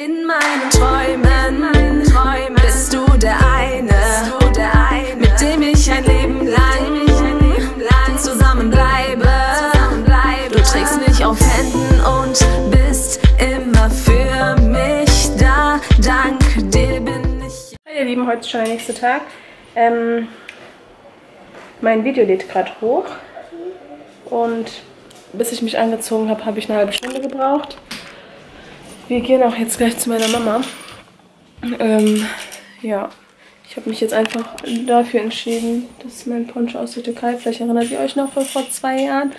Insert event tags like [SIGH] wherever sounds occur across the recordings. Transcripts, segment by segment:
In meinen Träumen, Träumen bist du der eine, mit dem ich ein Leben lang zusammenbleibe. Du trägst mich auf Händen und bist immer für mich da. Dank dir bin ich. Hi ihr Lieben, heute ist schon der nächste Tag. Ähm, mein Video lädt gerade hoch und bis ich mich angezogen habe, habe ich eine halbe Stunde gebraucht. Wir gehen auch jetzt gleich zu meiner Mama. Ähm, ja, ich habe mich jetzt einfach dafür entschieden. Das ist mein Poncho aus der Türkei. Vielleicht erinnert ihr euch noch von vor zwei Jahren.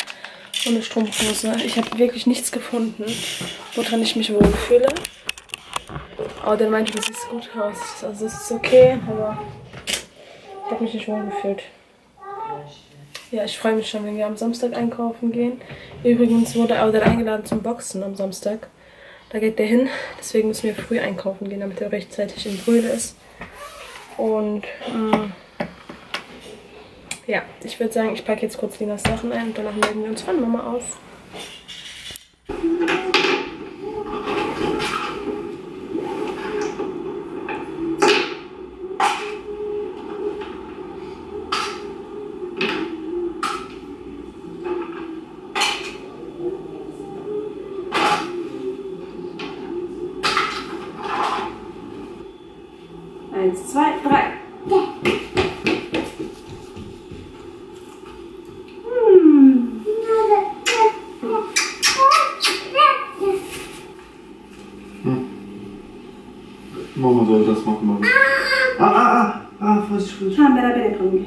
Und eine Strumpfhose. Ich habe wirklich nichts gefunden, woran ich mich wohlfühle. Aber dann meinte, das sieht gut aus. Also es ist okay, aber ich habe mich nicht wohl gefühlt. Ja, ich freue mich schon, wenn wir am Samstag einkaufen gehen. Übrigens wurde Audel eingeladen zum Boxen am Samstag. Da geht der hin. Deswegen müssen wir früh einkaufen gehen, damit er rechtzeitig in Brühle ist. Und mh, ja, ich würde sagen, ich packe jetzt kurz Linas Sachen ein und danach melden wir uns von Mama aus. Mama soll das machen, Mama. Ah, ah, ah, ah, Vorsicht, Vorsicht. Tamam beraber yapalım.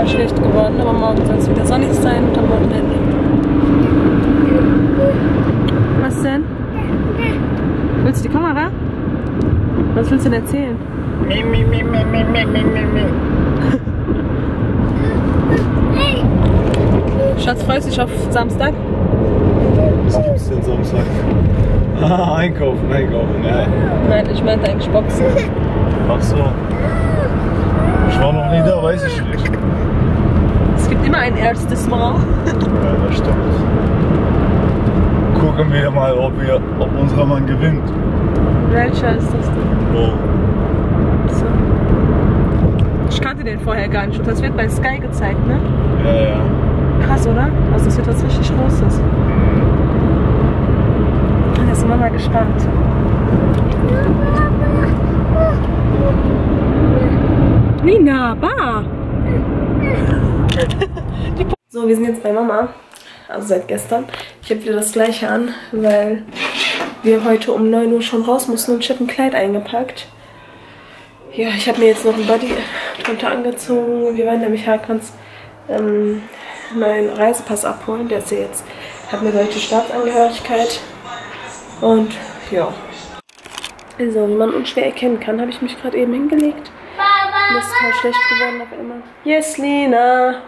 total schlecht geworden, aber morgen soll es wieder sonnig sein und am Wochenende. Was denn? Willst du die Kamera? Was willst du denn erzählen? Schatz, freust du dich auf Samstag? Was gibt's denn Samstag? Ah, [LAUGHS] einkaufen, einkaufen, ja. Nein, ich meinte eigentlich Boxen. Ach so. Ich war noch nie da, weiß ich nicht. Immer ein erstes Mal. Ja, das stimmt. Gucken wir mal, ob, wir, ob unser Mann gewinnt. Welcher ist das denn? Oh. So. Ich kannte den vorher gar nicht. Und das wird bei Sky gezeigt, ne? Ja, ja. Krass, oder? Also das wird was richtig Großes. Da ist Mama gespannt. Nina, Bar! So, wir sind jetzt bei Mama. Also seit gestern. Ich habe wieder das gleiche an, weil wir heute um 9 Uhr schon raus mussten und ich habe ein Kleid eingepackt. Ja, ich habe mir jetzt noch ein Body drunter angezogen. Wir werden nämlich Hakans ähm, neuen Reisepass abholen. Der ist ja jetzt, hat eine deutsche Staatsangehörigkeit. Und ja. Also, wie man unschwer erkennen kann, habe ich mich gerade eben hingelegt. Mir ist schlecht geworden auf einmal. Yes, Lina.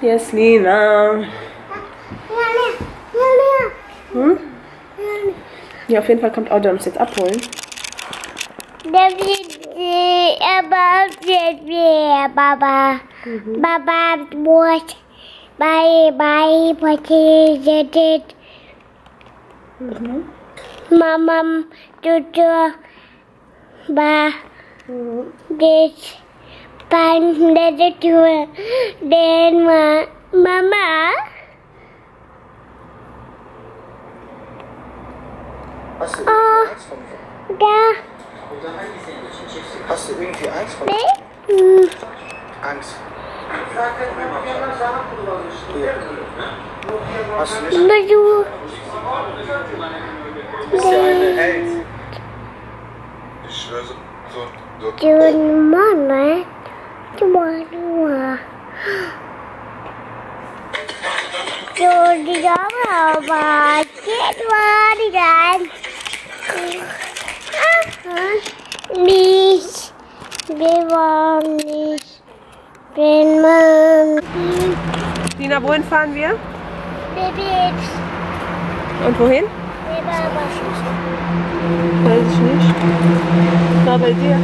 Yes, Lina. Hm? Ja, auf jeden Fall kommt Audio uns jetzt abholen. about the Baba. Baba bye bye participated. Mama tutu ba this pan that you then mama Oh, da. Hast du irgendwie Angst vor mir? Angst. Hast du nicht? Du bist eine Held. Ich schwöre. So, so, so. Du Mama. Du Mama. Du die Mama. Die dann. Nicht. Wir wollen nicht. Wenn man. Lina, wohin fahren wir? Baby. Und wohin? Mama. Weiß ich nicht. War bei dir.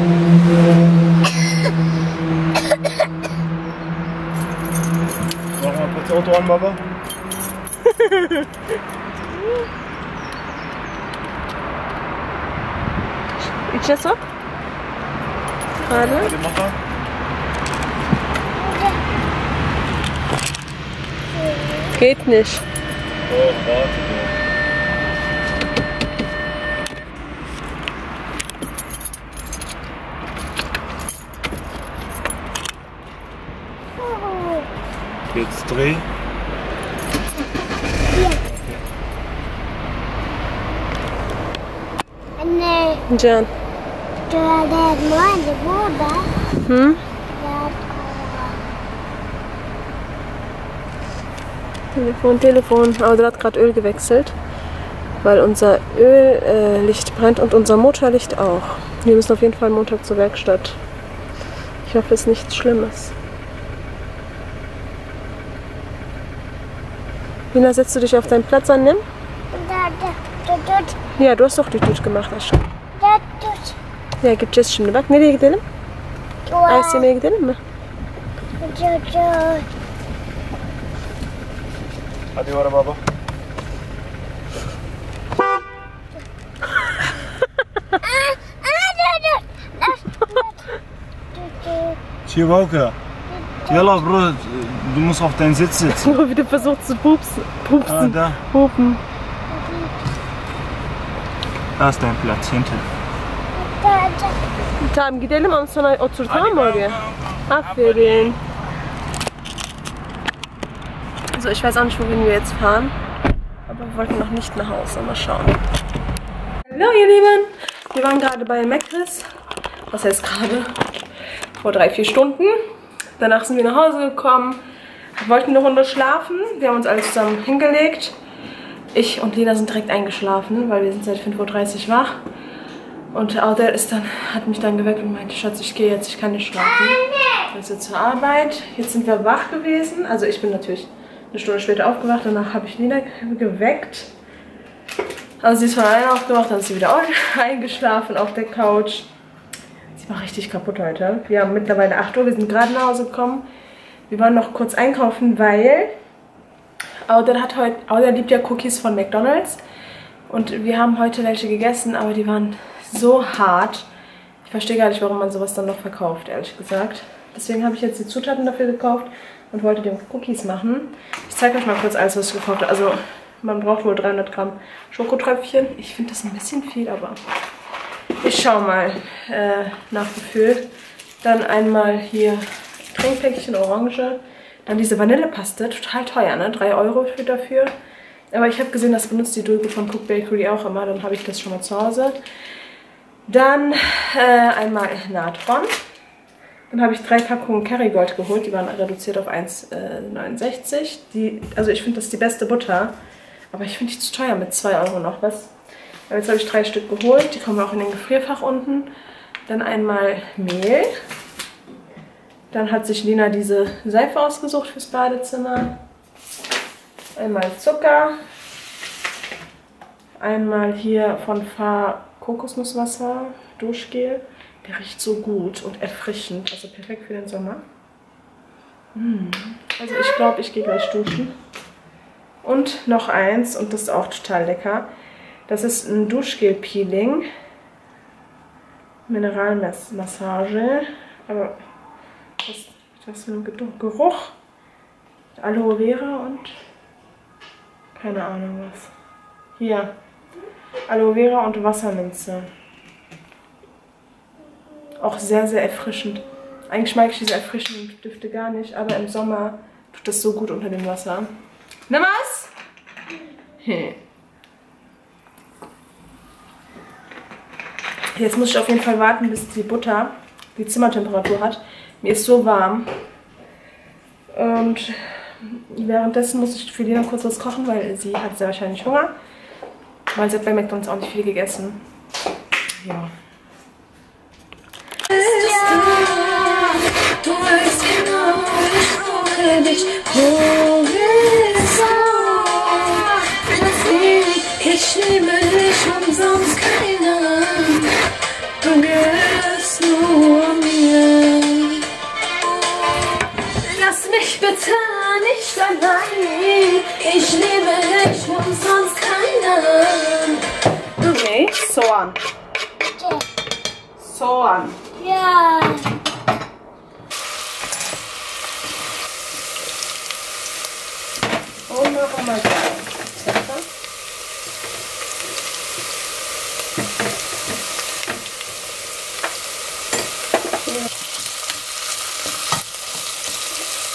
Mach mal kurz Auto an, Baba. Idźcie co? Gerade? Warte, mach mal. Geht nicht. Oh, warte. Jetzt dreh. Bruder. Hm? Der Telefon, Telefon. Aber der hat gerade Öl gewechselt. Weil unser Öllicht äh, brennt und unser Motorlicht auch. Wir müssen auf jeden Fall Montag zur Werkstatt. Ich hoffe, es ist nichts Schlimmes. Lina, setzt du dich auf deinen Platz an, nimm? Ja, du hast doch die Tüte gemacht, da, da, Ya gideceğiz şimdi. Bak nereye gidelim? da, Ice yemeye gidelim mi? Hadi wara Baba. Chihuahua. Yalla, Bro, du musst auf deinen Sitz [LAUGHS] sitzen. Nur wieder versucht zu pupsen. Ah, Pupsen. da. Pupen. Da ist dein Platz, hinten. Da, da. Tamam gidelim ama sana otur tamam mı oraya? Aferin. So, ich weiß auch nicht, wohin wir jetzt fahren. Aber wir wollten noch nicht nach Hause. Mal schauen. Hallo ihr Lieben. Wir waren gerade bei Mc's. Was heißt gerade? Vor drei, vier Stunden. Danach sind wir nach Hause gekommen. Wollten eine Runde schlafen. Wir haben uns alle zusammen hingelegt. Ich und Lena sind direkt eingeschlafen, weil wir sind seit 5.30 Uhr wach. Und Audel ist dann, hat mich dann geweckt und meinte, Schatz, ich gehe jetzt, ich kann nicht schlafen. Also zur Arbeit. Jetzt sind wir wach gewesen. Also ich bin natürlich eine Stunde später aufgewacht. Danach habe ich Lina geweckt. Also sie ist von alleine aufgewacht, dann ist sie wieder [LAUGHS] eingeschlafen auf der Couch. Sie war richtig kaputt heute. Wir haben mittlerweile 8 Uhr, wir sind gerade nach Hause gekommen. Wir waren noch kurz einkaufen, weil Audel hat heute, Audel liebt ja Cookies von McDonalds. Und wir haben heute welche gegessen, aber die waren so hart. Ich verstehe gar nicht, warum man sowas dann noch verkauft, ehrlich gesagt. Deswegen habe ich jetzt die Zutaten dafür gekauft und wollte die Cookies machen. Ich zeige euch mal kurz alles, was ich gekauft habe. Also man braucht wohl 300 Gramm Schokotröpfchen. Ich finde das ein bisschen viel, aber ich schau mal äh, nach Gefühl. Dann einmal hier Trinkpäckchen Orange. Dann diese Vanillepaste, total teuer, ne? 3 Euro für dafür. Aber ich habe gesehen, das benutzt die Dulke von Cook Bakery auch immer. Dann habe ich das schon mal zu Hause. Dann äh, einmal Natron. Dann habe ich drei Packungen Kerrygold geholt. Die waren reduziert auf 1,69. Die, also ich finde das ist die beste Butter. Aber ich finde die zu teuer mit 2 Euro noch was. Jetzt habe ich drei Stück geholt. Die kommen auch in den Gefrierfach unten. Dann einmal Mehl. Dann hat sich Lina diese Seife ausgesucht fürs Badezimmer. Einmal Zucker. Einmal hier von Fahr Kokosnusswasser, Duschgel. Der riecht so gut und erfrischend. Also perfekt für den Sommer. Mm. Also ich glaube, ich gehe gleich duschen. Und noch eins, und das ist auch total lecker. Das ist ein Duschgel-Peeling. Mineralmassage. Aber was, was für ein Geruch. Aloe Vera und keine Ahnung was. Hier. Aloe Vera und Wasserminze. Auch sehr, sehr erfrischend. Eigentlich mag ich diese erfrischenden Düfte gar nicht, aber im Sommer tut das so gut unter dem Wasser. Na was? Hm. Jetzt muss ich auf jeden Fall warten, bis die Butter die Zimmertemperatur hat. Mir ist so warm. Und währenddessen muss ich für Lena kurz was kochen, weil sie hat sehr wahrscheinlich Hunger. Weil sie hat bei McDonalds auch nicht viel gegessen. Ja. Du weißt genau, ich brauche dich. So an. So an. Ja. Und noch einmal Pfeffer.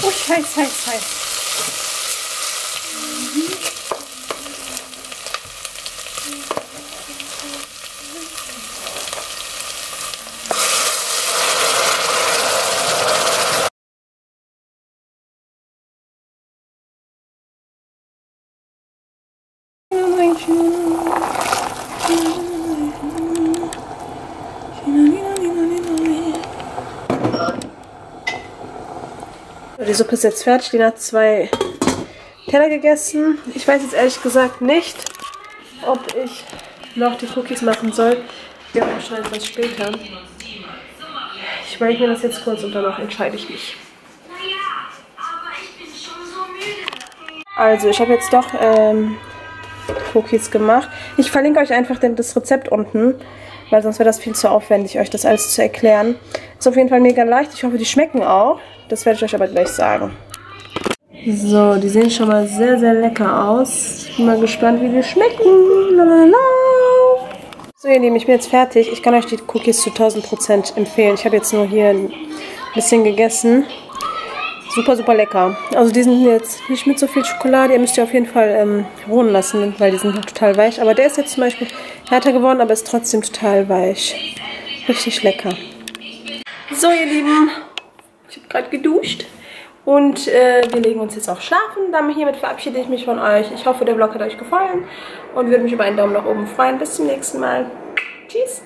Oh, heiß, heiß, heiß. Die Suppe ist jetzt fertig. Die hat zwei Teller gegessen. Ich weiß jetzt ehrlich gesagt nicht, ob ich noch die Cookies machen soll. Ja, wahrscheinlich was später. Ich überlege mir das jetzt kurz und danach entscheide ich mich. Also, ich habe jetzt doch ähm, Cookies gemacht. Ich verlinke euch einfach das Rezept unten, weil sonst wäre das viel zu aufwendig, euch das alles zu erklären. Ist auf jeden Fall mega leicht. Ich hoffe, die schmecken auch. Das werde ich euch aber gleich sagen. So, die sehen schon mal sehr, sehr lecker aus. Ich bin mal gespannt, wie die schmecken. Lalala. So, ihr Lieben, ich bin jetzt fertig. Ich kann euch die Cookies zu 1000% empfehlen. Ich habe jetzt nur hier ein bisschen gegessen. Super, super lecker. Also die sind jetzt nicht mit so viel Schokolade. Ihr müsst die auf jeden Fall ähm, ruhen lassen, weil die sind noch total weich. Aber der ist jetzt zum Beispiel härter geworden, aber ist trotzdem total weich. Richtig lecker. So, ihr Lieben, ich habe gerade geduscht. Und äh, wir legen uns jetzt auch schlafen. Damit hiermit verabschiede ich mich von euch. Ich hoffe, der Vlog hat euch gefallen. Und würde mich über einen Daumen nach oben freuen. Bis zum nächsten Mal. Tschüss.